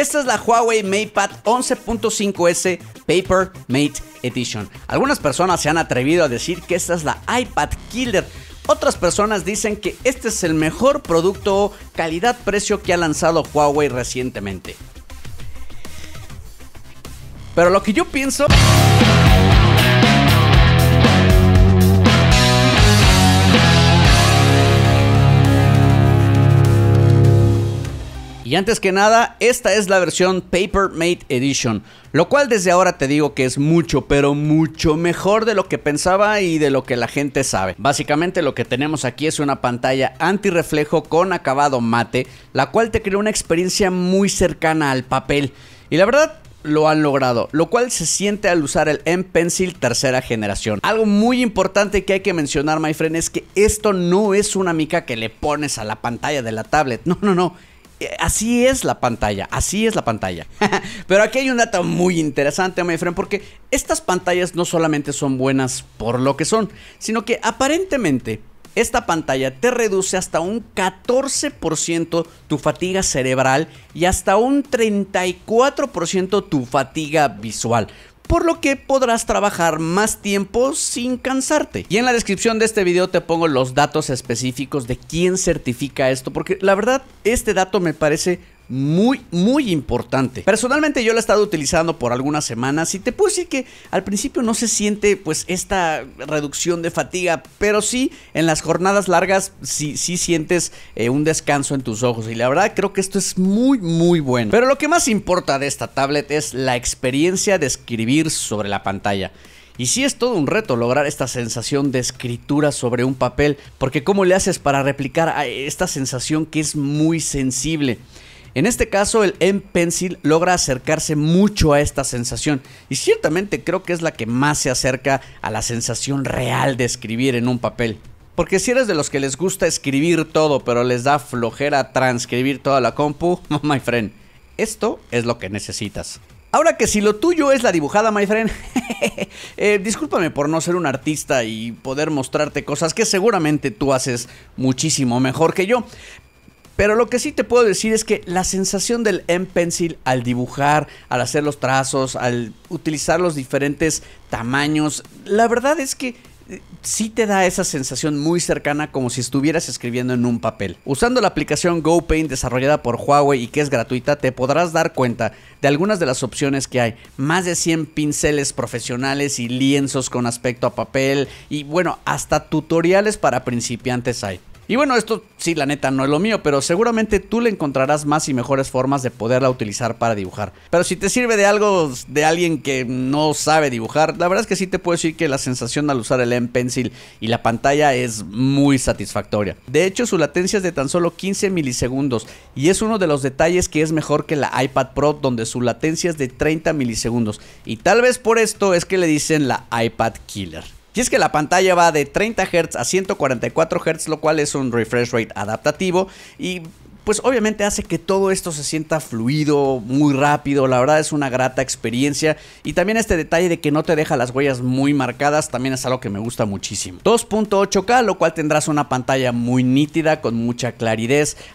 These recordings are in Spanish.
esta es la Huawei MatePad 11.5S Paper Mate Edition. Algunas personas se han atrevido a decir que esta es la iPad Killer. Otras personas dicen que este es el mejor producto calidad-precio que ha lanzado Huawei recientemente. Pero lo que yo pienso... Y antes que nada, esta es la versión Paper Mate Edition, lo cual desde ahora te digo que es mucho, pero mucho mejor de lo que pensaba y de lo que la gente sabe. Básicamente lo que tenemos aquí es una pantalla antirreflejo con acabado mate, la cual te crea una experiencia muy cercana al papel. Y la verdad, lo han logrado, lo cual se siente al usar el M Pencil tercera generación. Algo muy importante que hay que mencionar, my friend, es que esto no es una mica que le pones a la pantalla de la tablet. No, no, no. Así es la pantalla, así es la pantalla. Pero aquí hay un dato muy interesante, my friend, porque estas pantallas no solamente son buenas por lo que son, sino que aparentemente esta pantalla te reduce hasta un 14% tu fatiga cerebral y hasta un 34% tu fatiga visual por lo que podrás trabajar más tiempo sin cansarte. Y en la descripción de este video te pongo los datos específicos de quién certifica esto, porque la verdad este dato me parece muy, muy importante. Personalmente yo la he estado utilizando por algunas semanas y te puedo decir que al principio no se siente pues esta reducción de fatiga, pero sí en las jornadas largas sí, sí sientes eh, un descanso en tus ojos y la verdad creo que esto es muy, muy bueno. Pero lo que más importa de esta tablet es la experiencia de escribir sobre la pantalla. Y sí es todo un reto lograr esta sensación de escritura sobre un papel, porque ¿cómo le haces para replicar esta sensación que es muy sensible? En este caso, el M-Pencil logra acercarse mucho a esta sensación y ciertamente creo que es la que más se acerca a la sensación real de escribir en un papel. Porque si eres de los que les gusta escribir todo pero les da flojera transcribir toda la compu, my friend, esto es lo que necesitas. Ahora que si lo tuyo es la dibujada, my friend, eh, discúlpame por no ser un artista y poder mostrarte cosas que seguramente tú haces muchísimo mejor que yo. Pero lo que sí te puedo decir es que la sensación del M-Pencil al dibujar, al hacer los trazos, al utilizar los diferentes tamaños, la verdad es que eh, sí te da esa sensación muy cercana como si estuvieras escribiendo en un papel. Usando la aplicación GoPaint desarrollada por Huawei y que es gratuita, te podrás dar cuenta de algunas de las opciones que hay. Más de 100 pinceles profesionales y lienzos con aspecto a papel y bueno, hasta tutoriales para principiantes hay. Y bueno, esto sí, la neta no es lo mío, pero seguramente tú le encontrarás más y mejores formas de poderla utilizar para dibujar. Pero si te sirve de algo de alguien que no sabe dibujar, la verdad es que sí te puedo decir que la sensación al usar el M-Pencil y la pantalla es muy satisfactoria. De hecho, su latencia es de tan solo 15 milisegundos y es uno de los detalles que es mejor que la iPad Pro donde su latencia es de 30 milisegundos. Y tal vez por esto es que le dicen la iPad Killer. Y es que la pantalla va de 30 Hz a 144 Hz, lo cual es un refresh rate adaptativo. Y pues obviamente hace que todo esto se sienta fluido, muy rápido, la verdad es una grata experiencia y también este detalle de que no te deja las huellas muy marcadas también es algo que me gusta muchísimo. 2.8K, lo cual tendrás una pantalla muy nítida con mucha claridad,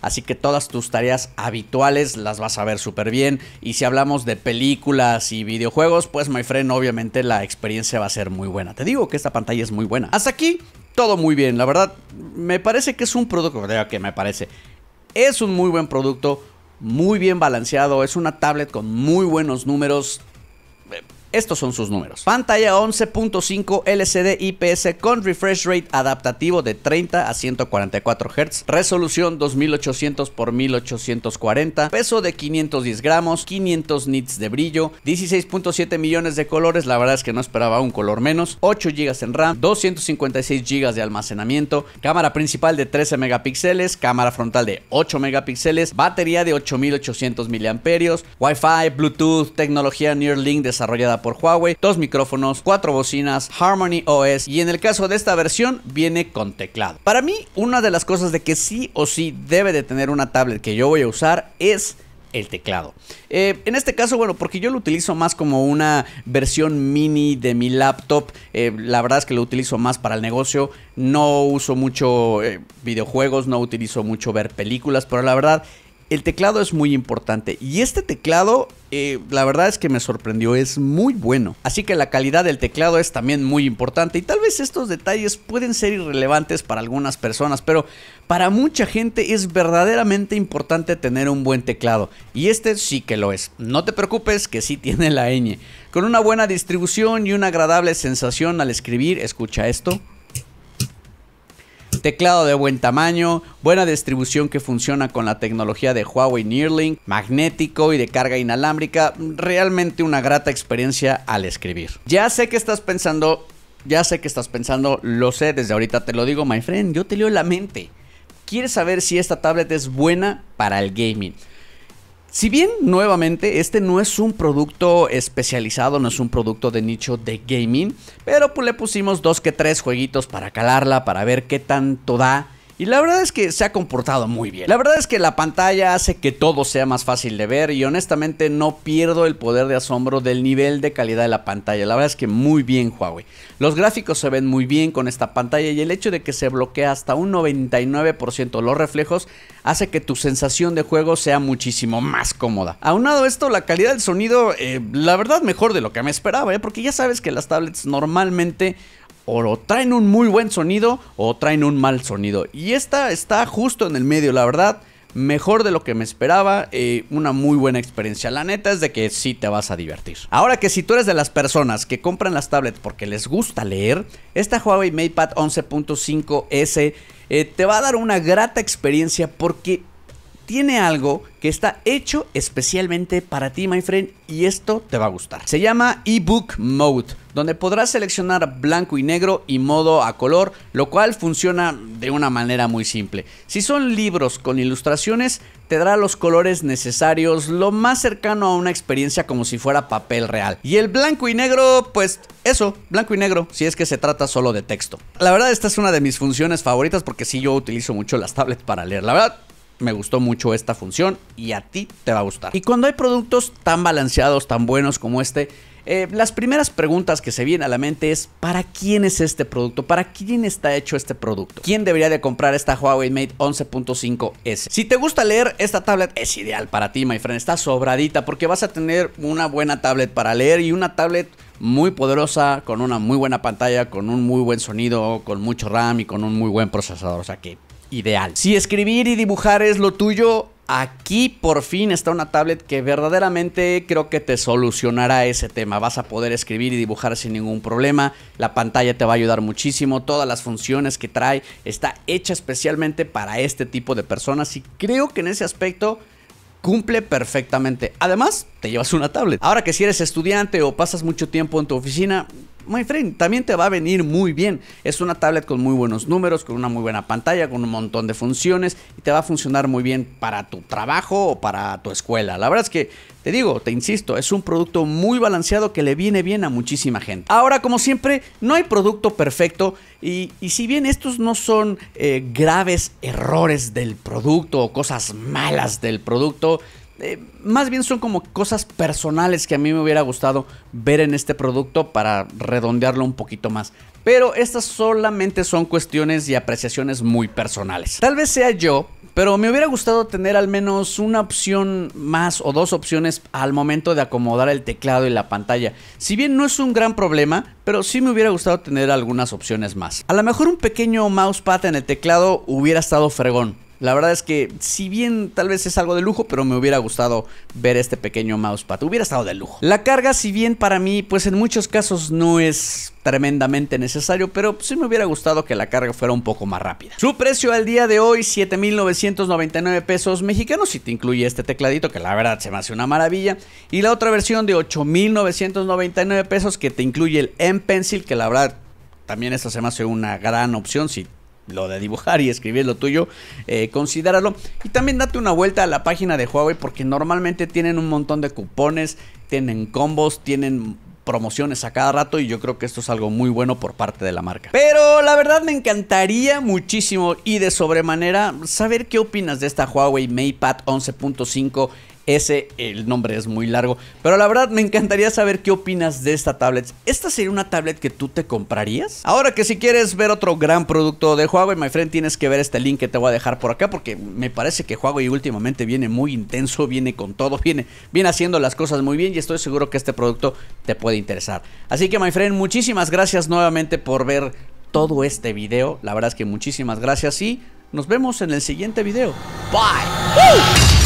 así que todas tus tareas habituales las vas a ver súper bien y si hablamos de películas y videojuegos, pues my friend, obviamente la experiencia va a ser muy buena. Te digo que esta pantalla es muy buena. Hasta aquí todo muy bien, la verdad me parece que es un producto, que me parece es un muy buen producto, muy bien balanceado, es una tablet con muy buenos números. Estos son sus números. Pantalla 11.5 LCD IPS con refresh rate adaptativo de 30 a 144 Hz, resolución 2800 x 1840, peso de 510 gramos, 500 nits de brillo, 16.7 millones de colores, la verdad es que no esperaba un color menos, 8 GB en RAM, 256 GB de almacenamiento, cámara principal de 13 megapíxeles, cámara frontal de 8 megapíxeles, batería de 8800 mAh, Wi-Fi, Bluetooth, tecnología Neuralink desarrollada por Huawei, dos micrófonos, cuatro bocinas, Harmony OS y en el caso de esta versión viene con teclado. Para mí, una de las cosas de que sí o sí debe de tener una tablet que yo voy a usar es el teclado. Eh, en este caso, bueno, porque yo lo utilizo más como una versión mini de mi laptop. Eh, la verdad es que lo utilizo más para el negocio. No uso mucho eh, videojuegos, no utilizo mucho ver películas, pero la verdad el teclado es muy importante y este teclado eh, la verdad es que me sorprendió, es muy bueno. Así que la calidad del teclado es también muy importante y tal vez estos detalles pueden ser irrelevantes para algunas personas, pero para mucha gente es verdaderamente importante tener un buen teclado y este sí que lo es. No te preocupes que sí tiene la ñ. Con una buena distribución y una agradable sensación al escribir, escucha esto teclado de buen tamaño, buena distribución que funciona con la tecnología de Huawei Neuralink, magnético y de carga inalámbrica, realmente una grata experiencia al escribir. Ya sé que estás pensando, ya sé que estás pensando, lo sé, desde ahorita te lo digo, my friend, yo te leo la mente. ¿Quieres saber si esta tablet es buena para el gaming? Si bien nuevamente este no es un producto especializado, no es un producto de nicho de gaming, pero pues le pusimos dos que tres jueguitos para calarla, para ver qué tanto da y la verdad es que se ha comportado muy bien. La verdad es que la pantalla hace que todo sea más fácil de ver y honestamente no pierdo el poder de asombro del nivel de calidad de la pantalla. La verdad es que muy bien Huawei. Los gráficos se ven muy bien con esta pantalla y el hecho de que se bloquea hasta un 99% los reflejos hace que tu sensación de juego sea muchísimo más cómoda. Aunado esto, la calidad del sonido, eh, la verdad mejor de lo que me esperaba, ¿eh? porque ya sabes que las tablets normalmente o traen un muy buen sonido o traen un mal sonido. Y esta está justo en el medio, la verdad. Mejor de lo que me esperaba, eh, una muy buena experiencia. La neta es de que sí te vas a divertir. Ahora que si tú eres de las personas que compran las tablets porque les gusta leer, esta Huawei MatePad 11.5S eh, te va a dar una grata experiencia porque tiene algo que está hecho especialmente para ti, my friend, y esto te va a gustar. Se llama ebook mode, donde podrás seleccionar blanco y negro y modo a color, lo cual funciona de una manera muy simple. Si son libros con ilustraciones, te dará los colores necesarios, lo más cercano a una experiencia como si fuera papel real. Y el blanco y negro, pues eso, blanco y negro, si es que se trata solo de texto. La verdad, esta es una de mis funciones favoritas porque si yo utilizo mucho las tablets para leer. La verdad, me gustó mucho esta función y a ti te va a gustar. Y cuando hay productos tan balanceados, tan buenos como este, eh, las primeras preguntas que se vienen a la mente es ¿para quién es este producto? ¿Para quién está hecho este producto? ¿Quién debería de comprar esta Huawei Mate 11.5S? Si te gusta leer, esta tablet es ideal para ti, my friend. Está sobradita porque vas a tener una buena tablet para leer y una tablet muy poderosa, con una muy buena pantalla, con un muy buen sonido, con mucho RAM y con un muy buen procesador. O sea que ideal. Si escribir y dibujar es lo tuyo, Aquí por fin está una tablet que verdaderamente creo que te solucionará ese tema. Vas a poder escribir y dibujar sin ningún problema. La pantalla te va a ayudar muchísimo. Todas las funciones que trae está hecha especialmente para este tipo de personas y creo que en ese aspecto cumple perfectamente. Además, te llevas una tablet. Ahora que si eres estudiante o pasas mucho tiempo en tu oficina, my friend, también te va a venir muy bien. Es una tablet con muy buenos números, con una muy buena pantalla, con un montón de funciones y te va a funcionar muy bien para tu trabajo o para tu escuela. La verdad es que te digo, te insisto, es un producto muy balanceado que le viene bien a muchísima gente. Ahora, como siempre, no hay producto perfecto y, si bien estos no son eh, graves errores del producto o cosas malas del producto, eh, más bien son como cosas personales que a mí me hubiera gustado ver en este producto para redondearlo un poquito más. Pero estas solamente son cuestiones y apreciaciones muy personales. Tal vez sea yo, pero me hubiera gustado tener al menos una opción más o dos opciones al momento de acomodar el teclado y la pantalla. Si bien no es un gran problema, pero sí me hubiera gustado tener algunas opciones más. A lo mejor un pequeño mousepad en el teclado hubiera estado fregón. La verdad es que si bien tal vez es algo de lujo, pero me hubiera gustado ver este pequeño mousepad. Hubiera estado de lujo. La carga, si bien para mí, pues en muchos casos no es tremendamente necesario, pero sí me hubiera gustado que la carga fuera un poco más rápida. Su precio al día de hoy, 7.999 pesos mexicanos, si te incluye este tecladito, que la verdad se me hace una maravilla, y la otra versión de 8.999 pesos que te incluye el M-Pencil, que la verdad también esta se me hace una gran opción si lo de dibujar y escribir lo tuyo, eh, considéralo. Y también date una vuelta a la página de Huawei porque normalmente tienen un montón de cupones, tienen combos, tienen promociones a cada rato y yo creo que esto es algo muy bueno por parte de la marca. Pero la verdad me encantaría muchísimo y de sobremanera saber qué opinas de esta Huawei MatePad 11.5 ese, el nombre es muy largo. Pero la verdad me encantaría saber qué opinas de esta tablet. ¿Esta sería una tablet que tú te comprarías? Ahora que si quieres ver otro gran producto de Huawei, my friend, tienes que ver este link que te voy a dejar por acá. Porque me parece que Huawei últimamente viene muy intenso, viene con todo, viene, viene haciendo las cosas muy bien. Y estoy seguro que este producto te puede interesar. Así que, my friend, muchísimas gracias nuevamente por ver todo este video. La verdad es que muchísimas gracias y nos vemos en el siguiente video. Bye.